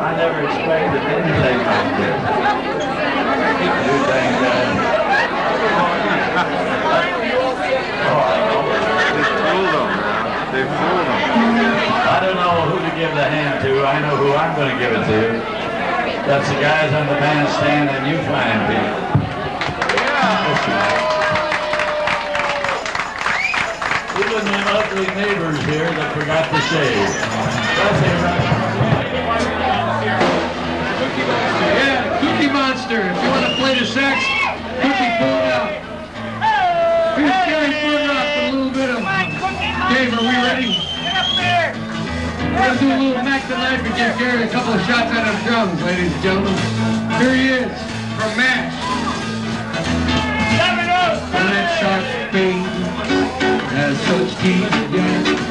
I never expected anything like this. You? Oh, I. They fooled them. They fooled them. I don't know who to give the hand to. I know who I'm going to give it to. That's the guys on the bandstand and you fine people. Yeah. Even them ugly neighbors here that forgot to shave. That's it, right? Mack the Knife and a couple of shots out of drums, ladies and gentlemen. Here he is, from MASH. When that shark fade has such again.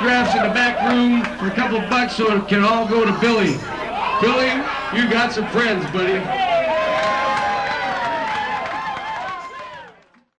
autographs in the back room for a couple bucks so it can all go to Billy. Billy, you got some friends, buddy.